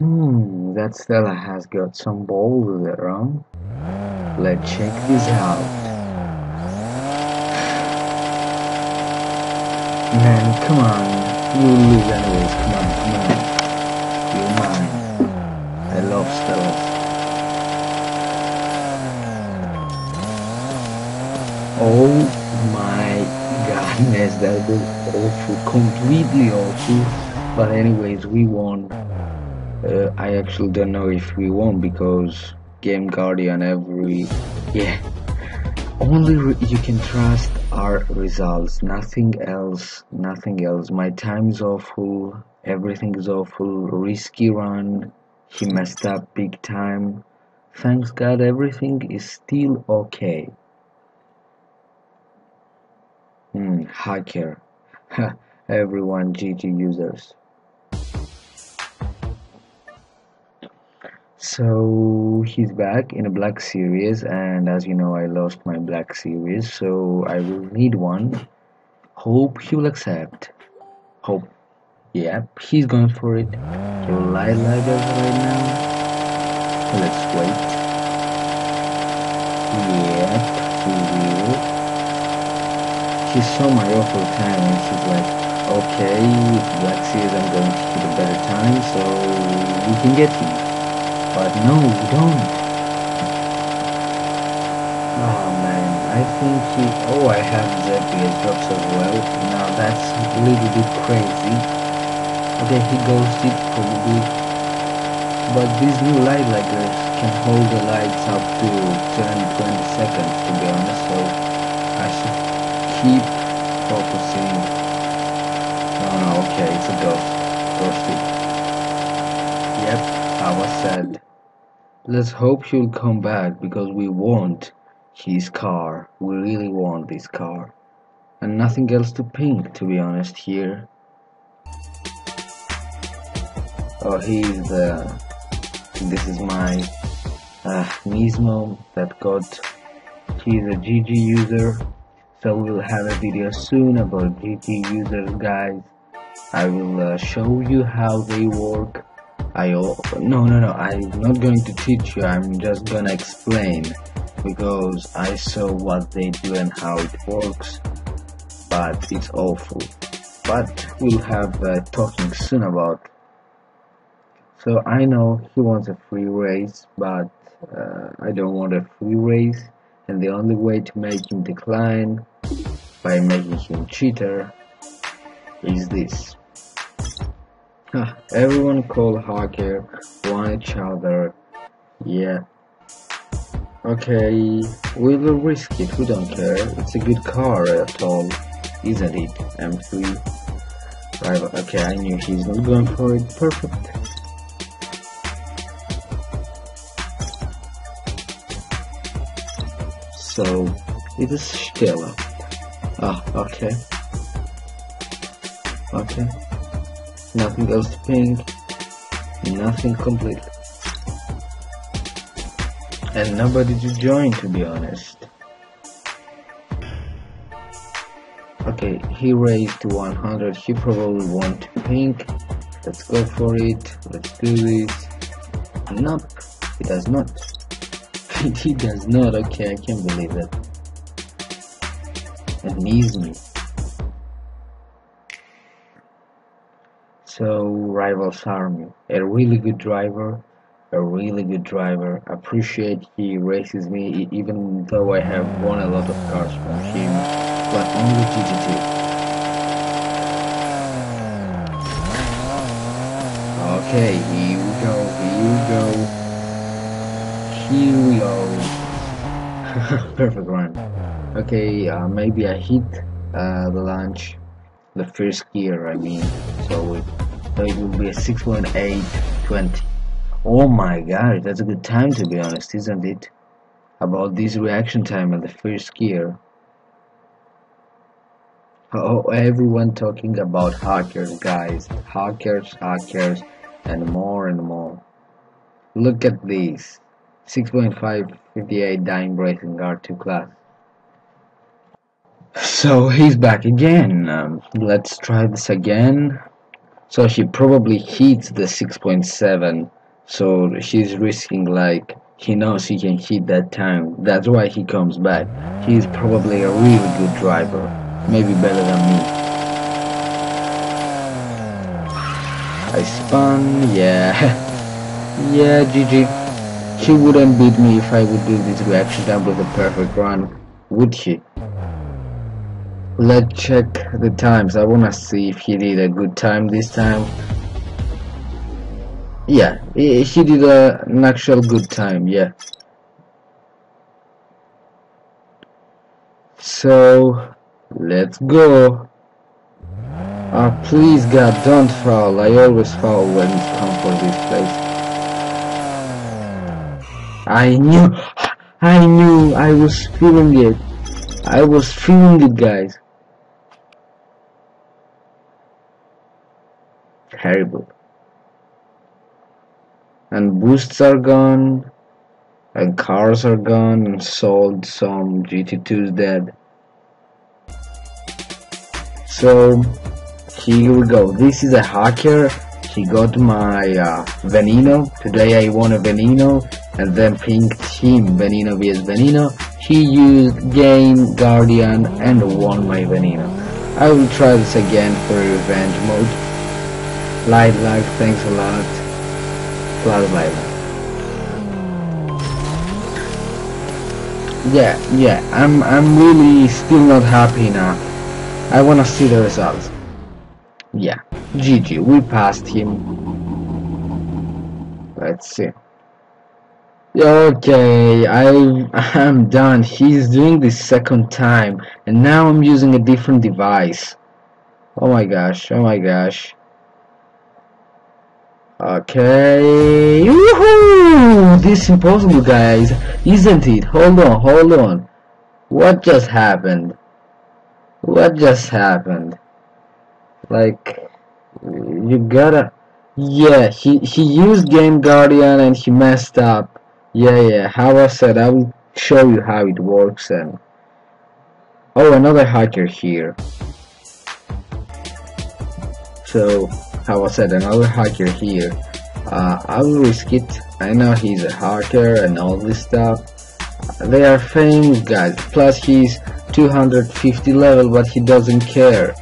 Hmm, that Stella has got some balls there, huh? Let's check this out. Man, come on. You lose anyways, come on, come on. You're mine. I love Stella. Oh my godness, that was awful, completely awful. But anyways, we won. Uh, I actually don't know if we won because Game Guardian every yeah. Only you can trust our results. Nothing else. Nothing else. My time is awful. Everything is awful. Risky run. He messed up big time. Thanks God, everything is still okay. Hmm, hacker. Everyone GG users. So he's back in a black series and as you know I lost my black series so I will need one. Hope he will accept. Hope. Yep, he's going for it. He will lie like us right now. Let's wait. Yep, he will. She saw my awful time and she's like, okay, black series I'm going to keep a better time so we can get him. But no, you don't. Oh man, I think he... Oh, I have FPS drops as well. Now that's a little bit crazy. Okay, he goes ghosted probably. But these new light laggers can hold the lights up to 10-20 seconds to be honest, so I should keep focusing. No, no, okay, it's a ghost. Ghosted. Yep. I was sad. Let's hope she'll come back because we want his car. We really want this car. And nothing else to pink, to be honest, here. Oh, he's the... This is my uh, Nismo that got... He's a GG user. So we'll have a video soon about GG users, guys. I will uh, show you how they work I no no no I'm not going to teach you I'm just gonna explain. Because I saw what they do and how it works but it's awful. But we'll have uh, talking soon about. So I know he wants a free race but uh, I don't want a free race. And the only way to make him decline by making him cheater is this Everyone called Hacker, one each other. Yeah. Okay, we will risk it, we don't care. It's a good car at all, isn't it? M3. Right, okay, I knew he's not going for it. Perfect. So, it is Stella. Ah, okay. Okay nothing else to ping nothing complete. and nobody to join to be honest. Okay he raised to 100 he probably want pink. Let's go for it. Let's do this. Nope he does not. He does not. Okay I can't believe it needs me So Rivals Army, a really good driver, a really good driver. Appreciate he races me even though I have won a lot of cars from him, but only GT2. Okay, here we go, here we go, here we go. Perfect run. Okay, uh, maybe I hit uh, the launch, the first gear I mean, so it so it will be a 6.820 oh my god that's a good time to be honest isn't it? About this reaction time at the first gear. Oh everyone talking about hackers guys. Hackers hackers and more and more. Look at this. 6.558 dying breath in guard 2 class. So he's back again. Um, let's try this again so she probably hits the 6.7 so she's risking like he knows he can hit that time. That's why he comes back. He's probably a really good driver maybe better than me. I spun yeah. Yeah GG she wouldn't beat me if I would do this reaction time with a perfect run would she let's check the times. I wanna see if he did a good time this time. Yeah he, he did a, an actual good time yeah. So let's go. Uh, please God don't foul. I always foul when it's come for this place. I knew I knew I was feeling it. I was feeling it guys terrible. And boosts are gone and cars are gone and sold some GT2's dead. So here we go. This is a hacker. He got my uh, Veneno today I won a Veneno and then pinked him Veneno vs Veneno he used Game Guardian and won my Veneno I will try this again for revenge mode Light light, thanks a lot. Cloud light. Yeah, yeah, I'm I'm really still not happy now. I wanna see the results. Yeah, GG, we passed him. Let's see. Okay, I I'm done. He's doing this second time, and now I'm using a different device. Oh my gosh! Oh my gosh! Okay. Woohoo! This impossible, guys. Isn't it? Hold on, hold on. What just happened? What just happened? Like, you gotta... Yeah, he, he used Game Guardian and he messed up. Yeah, yeah, how I said, I will show you how it works and... Oh, another hacker here. So, I said, another hacker here. Uh, I will risk it. I know he's a hacker and all this stuff. They are famous guys. Plus he's 250 level, but he doesn't care.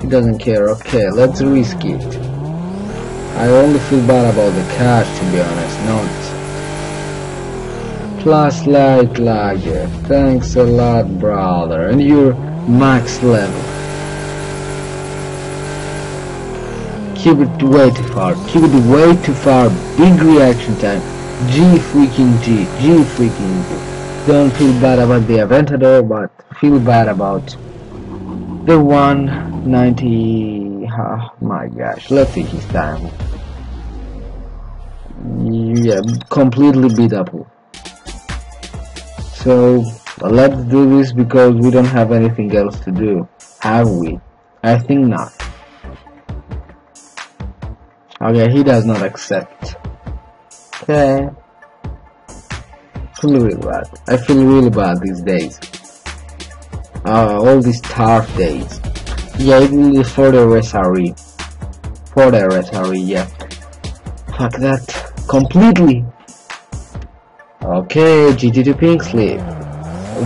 He doesn't care. Okay, let's risk it. I only feel bad about the cash, to be honest, not plus light lager thanks a lot brother and you're max level Keep it way too far. Keep it way too far. Big reaction time. G freaking G. G freaking G. Don't feel bad about the Aventador, but feel bad about the 190. Oh ah, my gosh. Let's see his time. Yeah, completely beat up. So let's do this because we don't have anything else to do. Have we? I think not. Okay, he does not accept. Okay. feel really bad. I feel really bad these days. Uh, all these tough days. Yeah, be for the SRE. For the SRE, yeah. Fuck that. Completely. Okay, GT2 Pink Slip.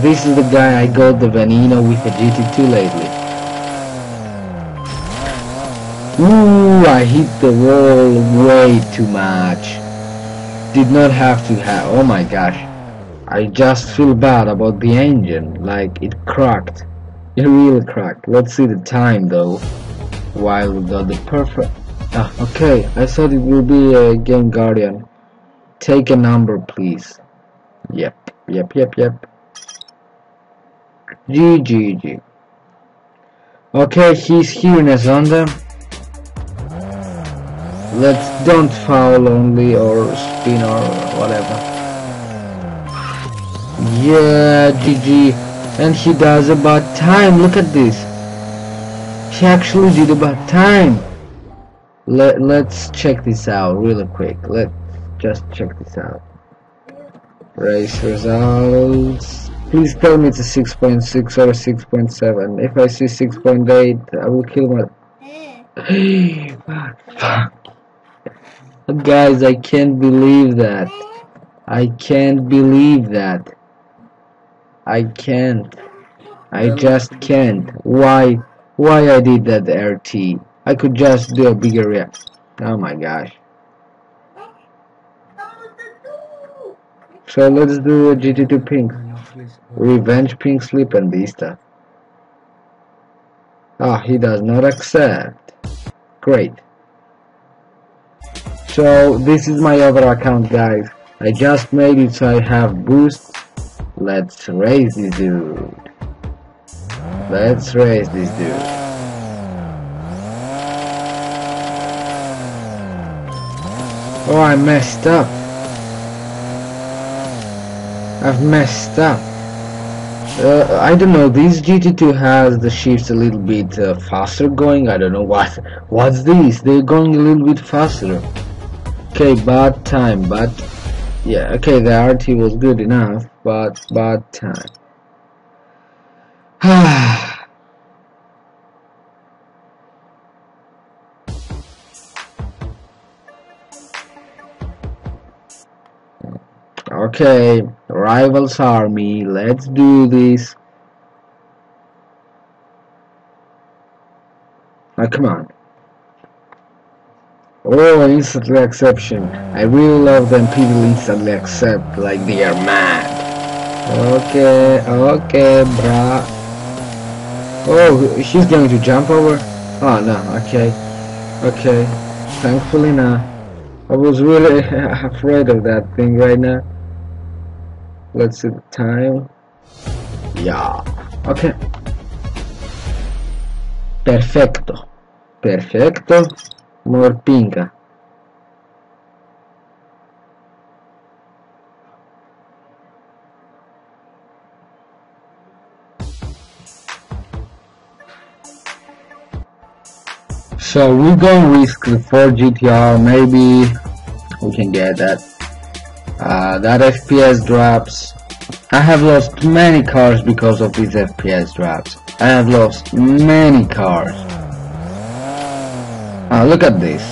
This is the guy I got the Veneno with the GT2 lately. Ooh, I hit the wall way too much. Did not have to have. Oh my gosh. I just feel bad about the engine. Like it cracked. It really cracked. Let's see the time though. While we got the perfect. Ah, okay. I thought it would be a Game Guardian. Take a number, please. Yep. Yep. Yep. Yep. GGG. Okay, he's here in a Zonda. Let's don't foul only or spin or whatever. Yeah, GG. And he does about time. Look at this. He actually did about time. Let, let's check this out really quick. Let's just check this out. Race results. Please tell me it's a 6.6 or 6.7. If I see 6.8, I will kill my... Guys, I can't believe that. I can't believe that. I can't. I just can't. Why? Why I did that RT? I could just do a bigger react. Oh my gosh. So let's do a GT2 pink. Revenge pink slip and this stuff. Ah, he does not accept. Great. So this is my other account guys. I just made it so I have boost. Let's raise this dude. Let's raise this dude. Oh, I messed up. I've messed up. Uh, I don't know, this GT2 has the shifts a little bit uh, faster going, I don't know what. What's this? They're going a little bit faster. Bad time, but yeah, okay, the RT was good enough, but bad time. okay, rivals army, let's do this. Oh, come on. Oh, instantly exception. I really love when people instantly accept like they are mad. Okay, okay, bruh. Oh, she's going to jump over? Oh, no, okay. Okay. Thankfully, no. I was really afraid of that thing right now. Let's see the time. Yeah. Okay. Perfecto. Perfecto. More pinka. So we gonna risk the 4 GTR, maybe we can get that. Uh, that FPS drops. I have lost many cars because of these FPS drops. I have lost many cars. Uh, look at this.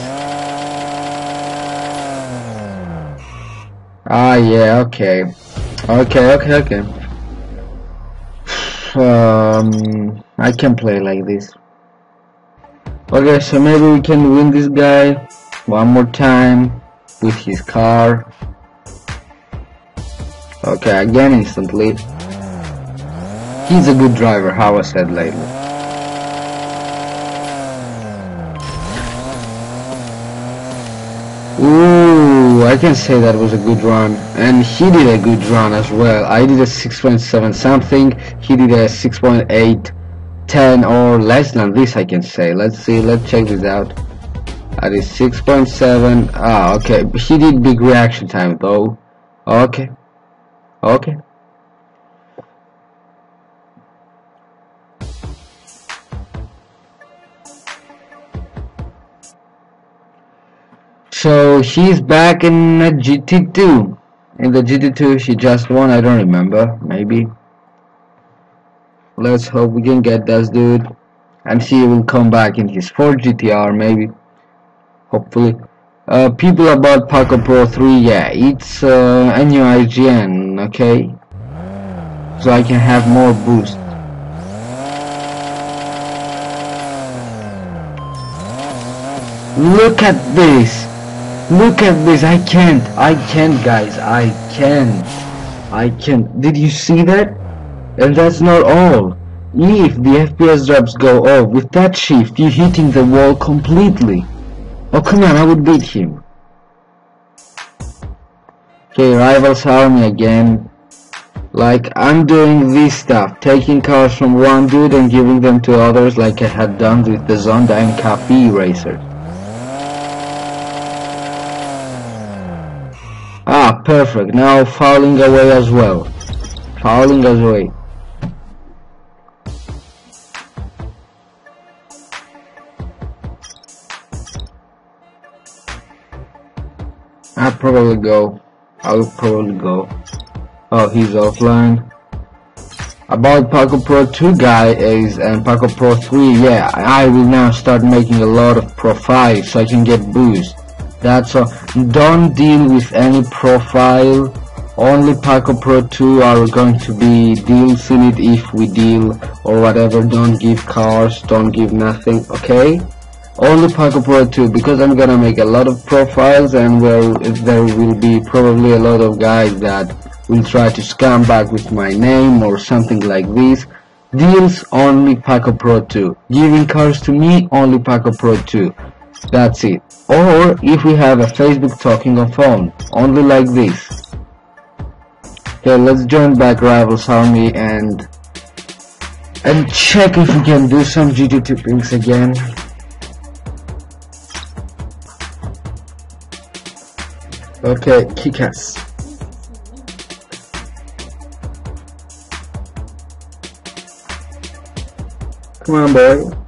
Ah, yeah, okay. Okay, okay, okay. Um, I can play like this. Okay, so maybe we can win this guy one more time with his car. Okay, again instantly. He's a good driver, how I said lately. I can say that was a good run. And he did a good run as well. I did a 6.7 something, he did a 6.8, 10 or less than this I can say. Let's see, let's check this out. I did 6.7, ah okay, he did big reaction time though. Okay, okay. So she's back in a GT2. In the GT2 she just won, I don't remember, maybe. Let's hope we can get this dude. And she will come back in his 4 GTR maybe. Hopefully. Uh, people about Paco Pro 3, yeah, it's uh, a new IGN, okay? So I can have more boost. Look at this! Look at this, I can't, I can't guys, I can't, I can't, did you see that? And that's not all, if the FPS drops go off, with that shift, you're hitting the wall completely. Oh come on, I would beat him. Okay, rivals army again. Like, I'm doing this stuff, taking cars from one dude and giving them to others like I had done with the Zonda and Cafe racers. Ah, perfect. Now fouling away as well. Fouling away. I'll probably go. I'll probably go. Oh, he's offline. about Paco Pro 2 guys and Paco Pro 3 yeah I will now start making a lot of profiles so I can get boost that's all don't deal with any profile only Paco Pro 2 are going to be deals in it if we deal or whatever don't give cars don't give nothing okay only Paco Pro 2 because I'm gonna make a lot of profiles and well there will be probably a lot of guys that will try to scam back with my name or something like this. Deals only Paco Pro 2. Giving cars to me only Paco Pro 2. That's it. Or if we have a Facebook talking on phone. Only like this. Okay, let's join back Rivals Army and and check if we can do some GT2 pings again. Okay, Kikas. Come on, boy.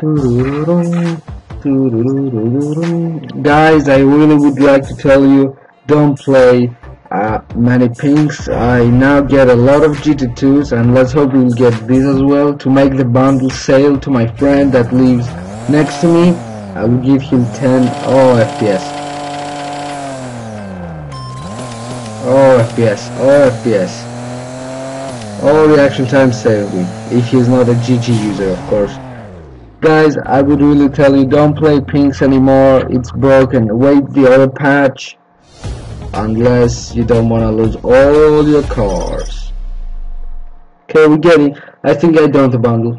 Guys, I really would like to tell you, don't play uh, many pinks. I now get a lot of GT2s and let's hope we'll get this as well to make the bundle sale to my friend that lives next to me. I will give him 10 oh FPS. Oh FPS, oh FPS. All reaction time saved me, if he's not a GG user of course. Guys, I would really tell you don't play pinks anymore, it's broken. Wait the other patch, unless you don't want to lose all your cars. Okay, we get it. I think I don't bundle.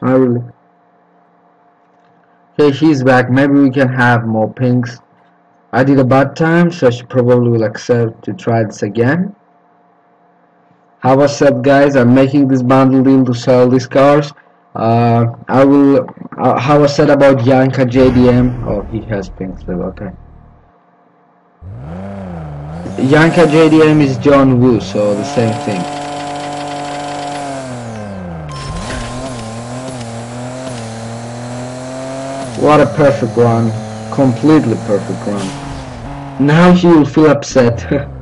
I really. Okay, she's back. Maybe we can have more pinks. I did a bad time, so she probably will accept to try this again. How was said guys, I'm making this bundle deal to sell these cars. Uh, I will, uh, how I said about Yanka JDM, oh he has pink slip, okay. Yanka JDM is John Woo, so the same thing. What a perfect one completely perfect one Now he will feel upset.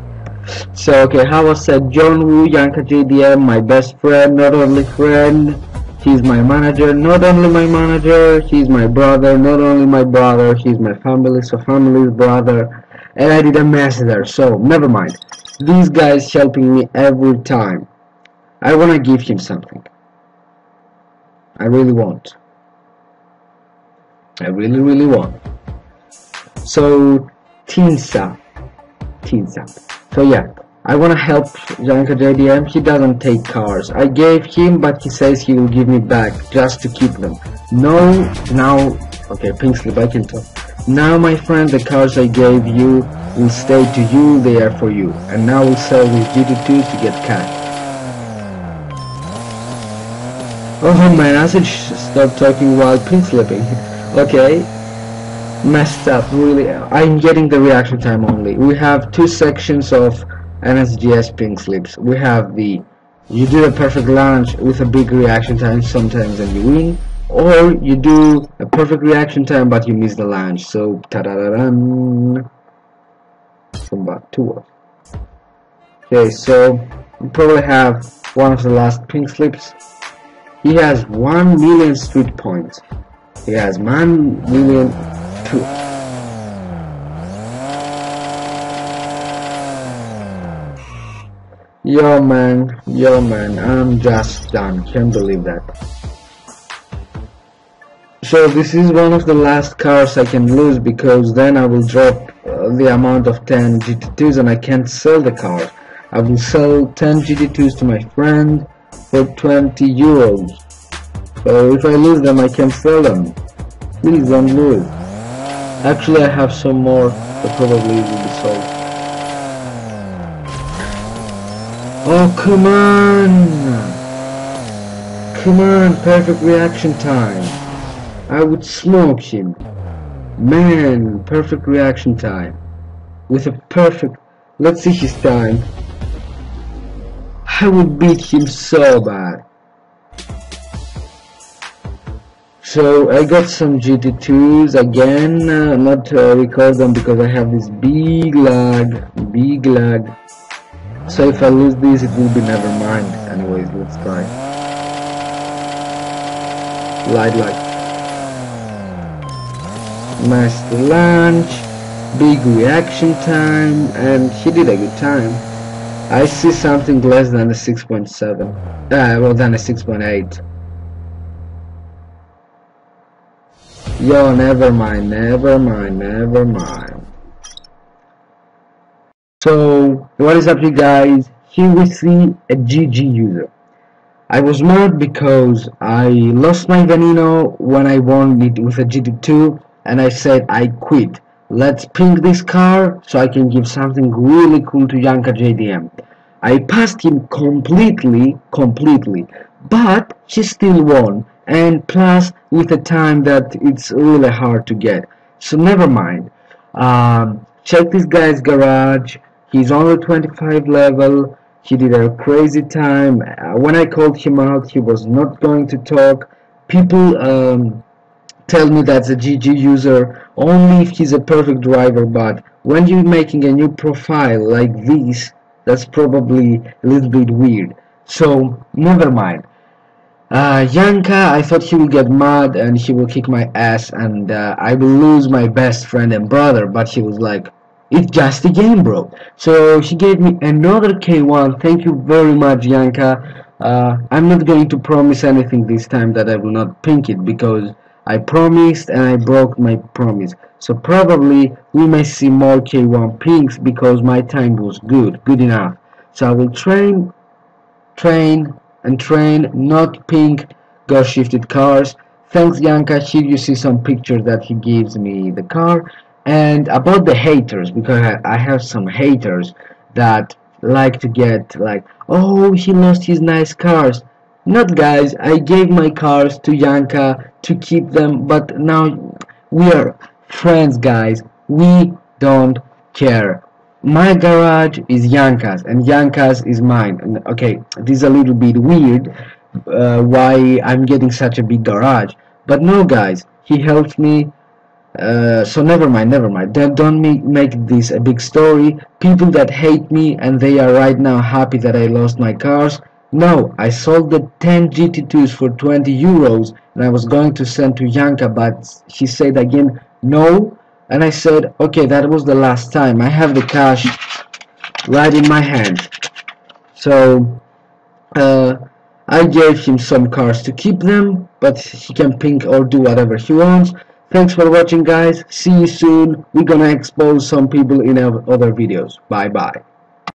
so okay, how I said, John Woo, Yanka JDM, my best friend, not only friend, he's my manager, not only my manager, he's my brother, not only my brother, he's my family, so family's brother, and I did a mess there, so never mind. These guys helping me every time. I wanna give him something. I really want. I really, really want. So Tinsa. Tinsa. So yeah, I wanna help Yanka JDM. He doesn't take cars. I gave him, but he says he will give me back just to keep them. No, now, okay, pink slip, I can talk. Now, my friend, the cars I gave you will stay to you, they are for you. And now we'll sell these GT2s to get cash. Oh man, I should stop talking while pink slipping. okay, messed up really. I'm getting the reaction time only. We have two sections of NSGS pink slips. We have the you do a perfect launch with a big reaction time sometimes and you win or you do a perfect reaction time but you miss the launch. So ta da da about two words okay so we probably have one of the last pink slips. He has 1 million street points. He has 1 million Yo man, yo man, I'm just done, can't believe that. So this is one of the last cars I can lose because then I will drop uh, the amount of 10 GT2s and I can't sell the car. I will sell 10 GT2s to my friend for 20 euros. So if I lose them I can sell them. Please don't lose. Actually, I have some more that probably will be sold. Oh, come on! Come on, perfect reaction time. I would smoke him. Man, perfect reaction time. With a perfect... Let's see his time. I would beat him so bad. So I got some GT2s again uh, not uh, record them because I have this big lag big lag. So if I lose this it will be never mind. Anyways let's try. Light light. Nice launch. Big reaction time. And he did a good time. I see something less than a 6.7 uh, well than a 6.8 Yo, never mind, never mind, never mind. So, what is up you guys? Here we see a GG user. I was mad because I lost my Veneno when I won it with a GT2 and I said I quit. Let's pink this car so I can give something really cool to Yanka JDM. I passed him completely, completely, but she still won and plus with a time that it's really hard to get. So never mind. Um, check this guy's garage. He's only 25 level. He did a crazy time. Uh, when I called him out he was not going to talk. People um, tell me that's a GG user. Only if he's a perfect driver. But when you're making a new profile like this that's probably a little bit weird. So never mind uh, Yanka, I thought he would get mad and he will kick my ass and uh, I will lose my best friend and brother, but he was like, it's just a game, bro. So he gave me another K1. Thank you very much, Yanka. Uh, I'm not going to promise anything this time that I will not pink it because I promised and I broke my promise. So probably we may see more K1 pinks because my time was good, good enough. So I will train, train, and train not pink got shifted cars. Thanks Yanka. Here you see some pictures that he gives me the car. And about the haters because I have some haters that like to get like oh he lost his nice cars. Not guys. I gave my cars to Yanka to keep them but now we are friends guys. We don't care my garage is Yanka's and Yanka's is mine. And okay this is a little bit weird uh, why I'm getting such a big garage. But no guys he helped me uh, so never mind never mind. Don't, don't make, make this a big story. People that hate me and they are right now happy that I lost my cars. No I sold the 10 GT2s for 20 euros and I was going to send to Yanka but he said again no and I said okay that was the last time. I have the cash right in my hand. So uh, I gave him some cars to keep them but he can pink or do whatever he wants. Thanks for watching guys. See you soon. We're gonna expose some people in our other videos. Bye bye